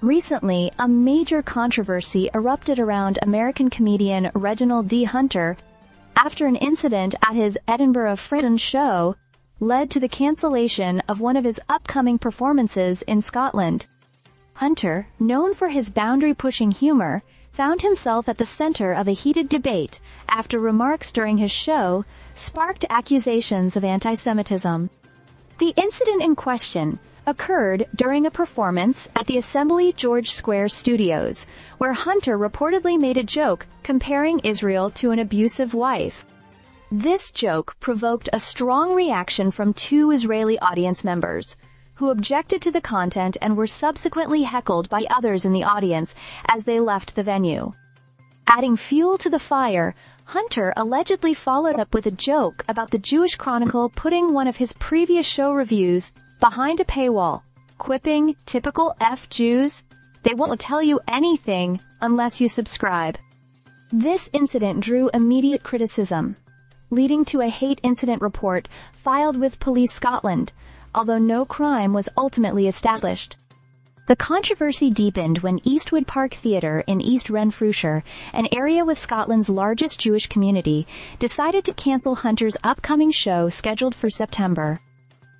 Recently, a major controversy erupted around American comedian Reginald D. Hunter after an incident at his Edinburgh Fringe show led to the cancellation of one of his upcoming performances in Scotland. Hunter, known for his boundary-pushing humor, found himself at the center of a heated debate after remarks during his show sparked accusations of anti-Semitism. The incident in question occurred during a performance at the Assembly George Square studios, where Hunter reportedly made a joke comparing Israel to an abusive wife. This joke provoked a strong reaction from two Israeli audience members, who objected to the content and were subsequently heckled by others in the audience as they left the venue. Adding fuel to the fire, Hunter allegedly followed up with a joke about the Jewish Chronicle putting one of his previous show reviews behind a paywall, quipping, typical F Jews, they won't tell you anything unless you subscribe. This incident drew immediate criticism, leading to a hate incident report filed with Police Scotland, although no crime was ultimately established. The controversy deepened when Eastwood Park Theatre in East Renfrewshire, an area with Scotland's largest Jewish community, decided to cancel Hunter's upcoming show scheduled for September.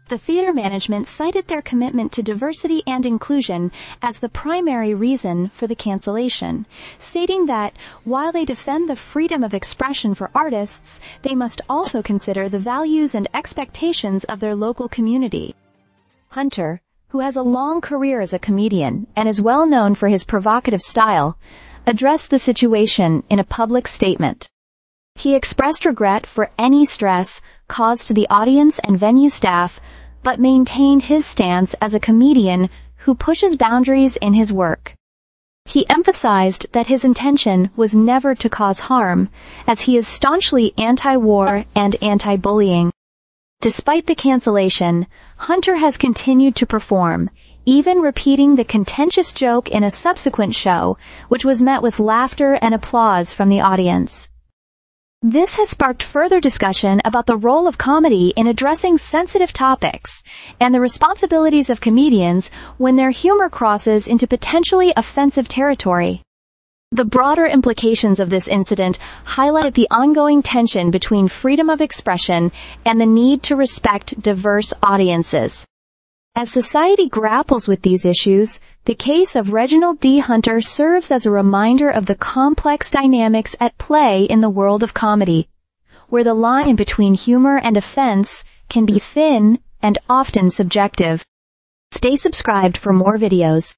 The theater management cited their commitment to diversity and inclusion as the primary reason for the cancellation, stating that while they defend the freedom of expression for artists, they must also consider the values and expectations of their local community. Hunter, who has a long career as a comedian and is well known for his provocative style, addressed the situation in a public statement. He expressed regret for any stress caused to the audience and venue staff, but maintained his stance as a comedian who pushes boundaries in his work. He emphasized that his intention was never to cause harm, as he is staunchly anti-war and anti-bullying. Despite the cancellation, Hunter has continued to perform, even repeating the contentious joke in a subsequent show, which was met with laughter and applause from the audience. This has sparked further discussion about the role of comedy in addressing sensitive topics and the responsibilities of comedians when their humor crosses into potentially offensive territory. The broader implications of this incident highlight the ongoing tension between freedom of expression and the need to respect diverse audiences. As society grapples with these issues, the case of Reginald D. Hunter serves as a reminder of the complex dynamics at play in the world of comedy, where the line between humor and offense can be thin and often subjective. Stay subscribed for more videos.